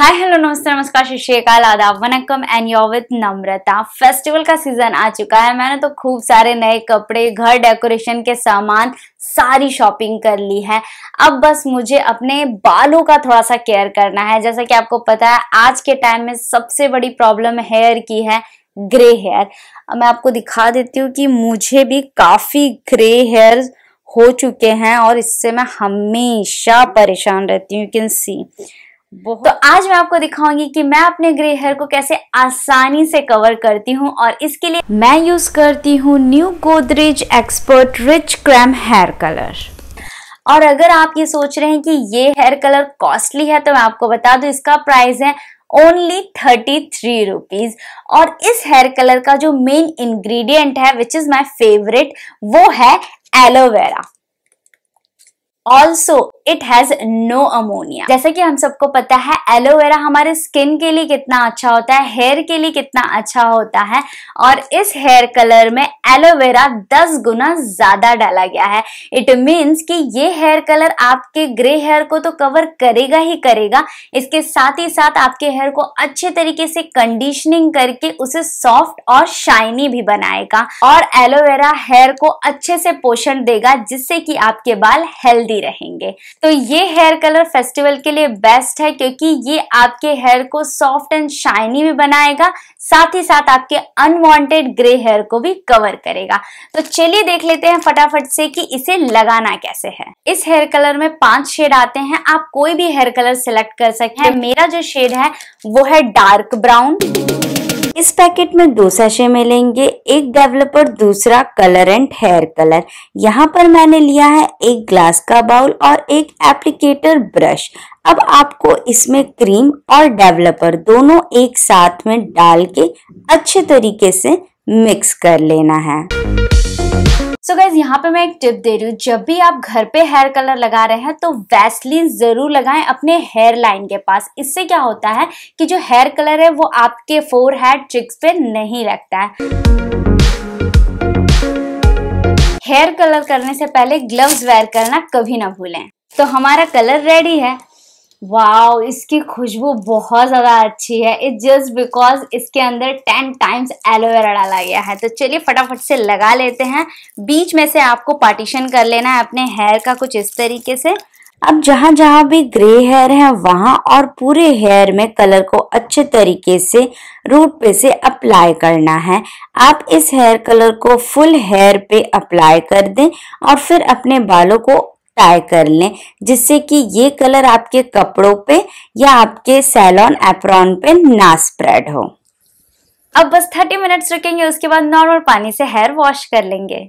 Hi hello नमस्ते, नमस्कार शिष्यकाल आदाब vanakkam and your with Namrata. Festival का सीज़न आ चुका है। मैंने तो खूब सारे नए कपड़े, घर डेकोरेशन के सामान, सारी शॉपिंग कर ली है। अब बस मुझे अपने बालों का थोड़ा सा केयर करना है। जैसा कि आपको पता है, आज के टाइम में सबसे बड़ी प्रॉब्लम हेयर की है ग्रे हेयर अब मैं आपको दिखा देती हूँ कि मुझे भी काफ़ी ग्रे हेयर हो चुके हैं और इससे मैं हमेशा परेशान रहती हूँ यू कैन सी तो आज मैं आपको दिखाऊँगी कि मैं अपने ग्रे हेयर को कैसे आसानी से कवर करती हूँ और इसके लिए मैं यूज़ करती हूँ new Godrej expert rich creme hair colour और अगर आप ये सोच रहे हैं कि ये हेयर कलर कॉस्टली है तो मैं आपको बता दूँ, इसका प्राइस है ओनली थर्टी थ्री रुपीज़ और इस हेयर कलर का जो मेन इंग्रेडिएंट है विच इज़ माई फेवरेट वो है aloe vera also it has no ammonia जैसे कि हम सबको पता है एलोवेरा हमारे स्किन के लिए कितना अच्छा होता है हेयर के लिए कितना अच्छा होता है, और इस हेयर कलर में एलोवेरा 10 गुना ज़्यादा डाला गया है। इट मीन्स कि ये हेयर कलर आपके ग्रे हेयर को तो कवर करेगा ही करेगा, इसके साथ ही साथ आपके हेयर को अच्छे तरीके से कंडीशनिंग करके उसे सॉफ्ट और शाइनी भी बनाएगा, और एलोवेरा हेयर को अच्छे से पोषण देगा, जिससे कि आपके बाल हेल्दी रहेंगे। तो ये हेयर कलर फेस्टिवल के लिए बेस्ट है क्योंकि ये आपके हेयर को सॉफ्ट एंड शाइनी भी बनाएगा, साथ ही साथ आपके अनवांटेड ग्रे हेयर को भी कवर करेगा। तो चलिए देख लेते हैं फटाफट से कि इसे लगाना कैसे है। इस हेयर कलर में पाँच शेड आते हैं, आप कोई भी हेयर कलर सिलेक्ट कर सकते हैं। मेरा जो शेड है, वो है डार्क ब्राउन इस पैकेट में दो सैशे मिलेंगे, एक डेवलपर, दूसरा कलर एंड हेयर कलर। यहाँ पर मैंने लिया है एक ग्लास का बाउल और एक एप्लीकेटर ब्रश। अब आपको इसमें क्रीम और डेवलपर दोनों एक साथ में डाल के अच्छे तरीके से मिक्स कर लेना है। सो गाइज़ यहाँ पे मैं एक टिप दे रही हूँ। जब भी आप घर पे हेयर कलर लगा रहे हैं तो वैसलीन ज़रूर लगाएँ अपने हेयर लाइन के पास। इससे क्या होता है कि जो हेयर कलर है, वो आपके फोर हेड चिक्स पे नहीं लगता है। हेयर कलर करने से पहले ग्लव्स वेयर करना कभी ना भूलें। तो हमारा कलर रेडी है। वाओ इसकी खुशबू बहुत ज़्यादा अच्छी है। इट जस्ट बिकॉज़ इसके अंदर टेन टाइम्स एलोवेरा डाला गया है। तो चलिए फटाफट से लगा लेते हैं। बीच में से आपको पार्टीशन कर लेना है अपने हेयर का कुछ इस तरीके से। अब जहाँ जहाँ भी ग्रे हेयर है, वहाँ और पूरे हेयर में कलर को अच्छे तरीके से रूट पे से अप्लाई करना है। आप इस हेयर कलर को फुल हेयर पे अप्लाई कर दें और फिर अपने बालों को टाई कर लें, जिससे कि ये कलर आपके कपड़ों पे या आपके सैलॉन एप्रॉन पे ना स्प्रेड हो। अब बस 30 मिनट्स रुकेंगे, उसके बाद नॉर्मल पानी से हेयर वॉश कर लेंगे।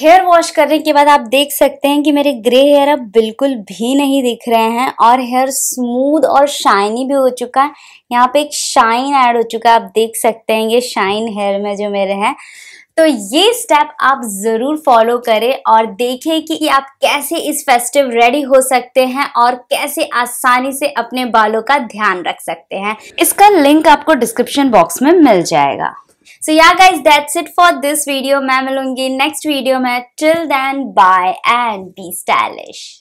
हेयर वॉश करने के बाद आप देख सकते हैं कि मेरे ग्रे हेयर अब बिल्कुल भी नहीं दिख रहे हैं और हेयर स्मूथ और शाइनी भी हो चुका है। यहाँ पे एक शाइन ऐड हो चुका है, आप देख सकते हैं ये शाइन हेयर में जो मेरे हैं। तो ये स्टेप आप ज़रूर फॉलो करें और देखें कि आप कैसे इस फेस्टिव रेडी हो सकते हैं और कैसे आसानी से अपने बालों का ध्यान रख सकते हैं। इसका लिंक आपको डिस्क्रिप्शन बॉक्स में मिल जाएगा। So yeah guys, that's it for this video. मैं मिलूँगी next video में. Till then, bye and be stylish.